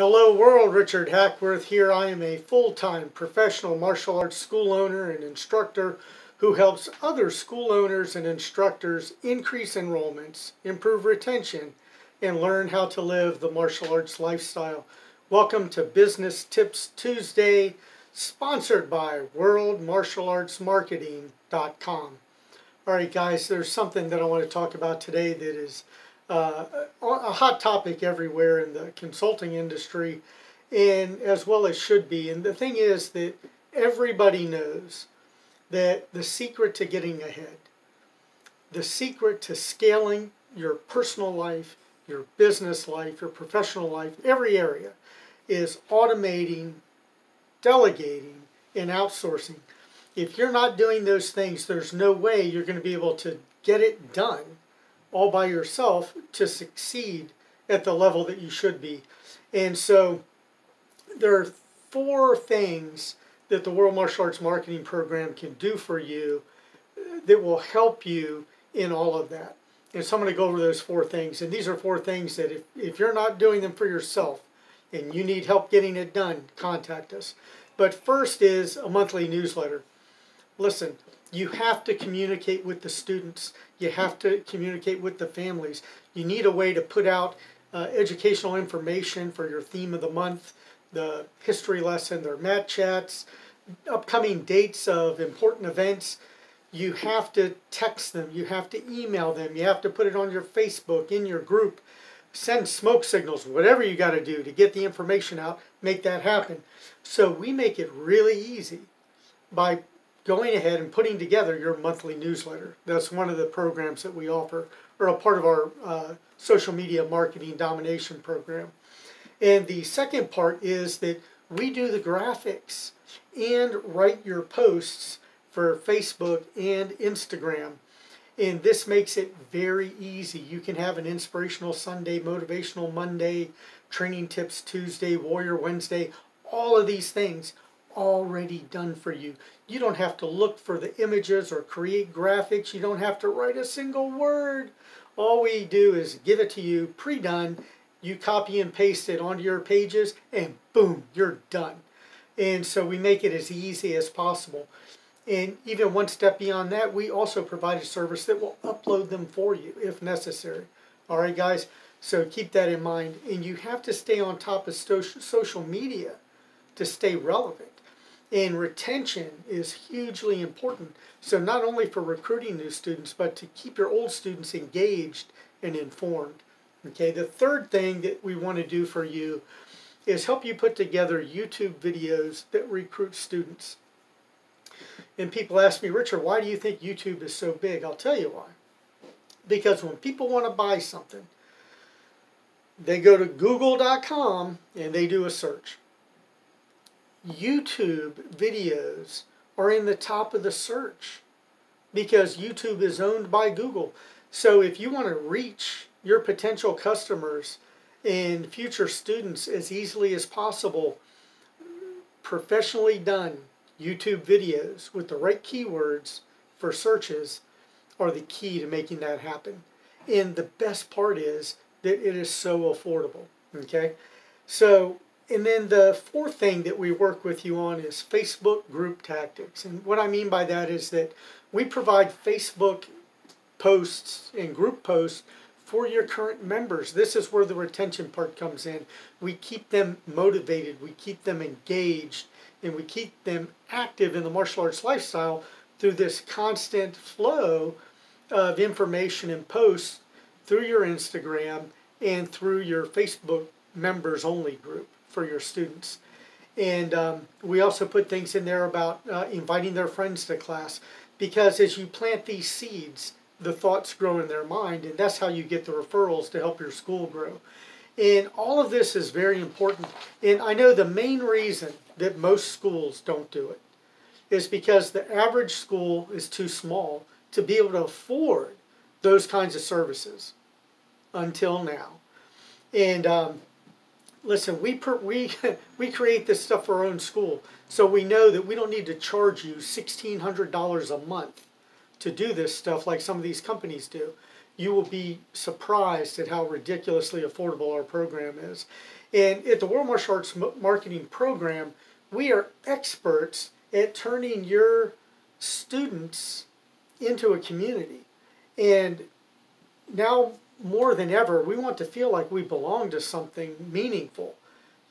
Hello world, Richard Hackworth here. I am a full-time professional martial arts school owner and instructor who helps other school owners and instructors increase enrollments, improve retention, and learn how to live the martial arts lifestyle. Welcome to Business Tips Tuesday, sponsored by WorldMartialArtsMarketing.com. All right, guys, there's something that I want to talk about today that is uh, a hot topic everywhere in the consulting industry, and as well as should be. And the thing is that everybody knows that the secret to getting ahead, the secret to scaling your personal life, your business life, your professional life, every area, is automating, delegating, and outsourcing. If you're not doing those things, there's no way you're going to be able to get it done all by yourself to succeed at the level that you should be. And so there are four things that the World Martial Arts Marketing Program can do for you uh, that will help you in all of that. And so I'm going to go over those four things. And these are four things that if, if you're not doing them for yourself and you need help getting it done, contact us. But first is a monthly newsletter. Listen, you have to communicate with the students. You have to communicate with the families. You need a way to put out uh, educational information for your theme of the month, the history lesson, their mat chats, upcoming dates of important events. You have to text them. You have to email them. You have to put it on your Facebook, in your group. Send smoke signals, whatever you got to do to get the information out, make that happen. So we make it really easy by going ahead and putting together your monthly newsletter. That's one of the programs that we offer, or a part of our uh, social media marketing domination program. And the second part is that we do the graphics and write your posts for Facebook and Instagram. And this makes it very easy. You can have an inspirational Sunday, motivational Monday, training tips Tuesday, warrior Wednesday, all of these things already done for you. You don't have to look for the images or create graphics. You don't have to write a single word. All we do is give it to you pre-done. You copy and paste it onto your pages and boom, you're done. And so we make it as easy as possible. And even one step beyond that, we also provide a service that will upload them for you if necessary. All right, guys? So keep that in mind. And you have to stay on top of social media to stay relevant. And retention is hugely important. So not only for recruiting new students, but to keep your old students engaged and informed. Okay, the third thing that we want to do for you is help you put together YouTube videos that recruit students. And people ask me, Richard, why do you think YouTube is so big? I'll tell you why. Because when people want to buy something, they go to google.com and they do a search. YouTube videos are in the top of the search because YouTube is owned by Google. So if you want to reach your potential customers and future students as easily as possible, professionally done YouTube videos with the right keywords for searches are the key to making that happen. And the best part is that it is so affordable. Okay, so and then the fourth thing that we work with you on is Facebook group tactics. And what I mean by that is that we provide Facebook posts and group posts for your current members. This is where the retention part comes in. We keep them motivated, we keep them engaged, and we keep them active in the martial arts lifestyle through this constant flow of information and posts through your Instagram and through your Facebook members only group for your students. And um, we also put things in there about uh, inviting their friends to class because as you plant these seeds, the thoughts grow in their mind, and that's how you get the referrals to help your school grow. And all of this is very important. And I know the main reason that most schools don't do it is because the average school is too small to be able to afford those kinds of services until now. And um, listen, we per, we we create this stuff for our own school, so we know that we don't need to charge you sixteen hundred dollars a month to do this stuff like some of these companies do. you will be surprised at how ridiculously affordable our program is. And at the World Martial Arts Marketing Program, we are experts at turning your students into a community. And now more than ever, we want to feel like we belong to something meaningful.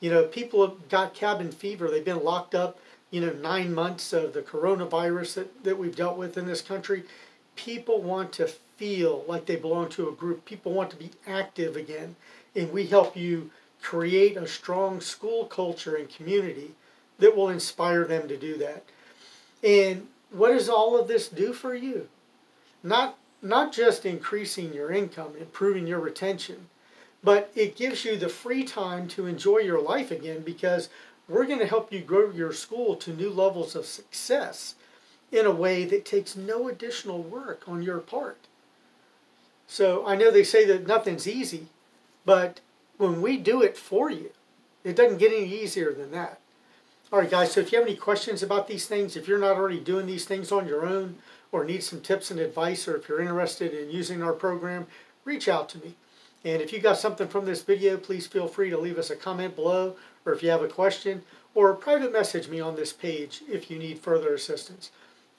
You know, people have got cabin fever. They've been locked up, you know, nine months of the coronavirus that, that we've dealt with in this country. People want to feel like they belong to a group. People want to be active again. And we help you create a strong school culture and community that will inspire them to do that. And what does all of this do for you? Not not just increasing your income, improving your retention, but it gives you the free time to enjoy your life again because we're going to help you grow your school to new levels of success in a way that takes no additional work on your part. So I know they say that nothing's easy, but when we do it for you, it doesn't get any easier than that. All right, guys, so if you have any questions about these things, if you're not already doing these things on your own or need some tips and advice, or if you're interested in using our program, reach out to me. And if you got something from this video, please feel free to leave us a comment below, or if you have a question, or private message me on this page if you need further assistance.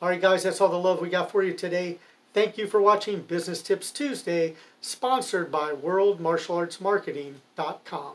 All right, guys, that's all the love we got for you today. Thank you for watching Business Tips Tuesday, sponsored by WorldMartialartsMarketing.com.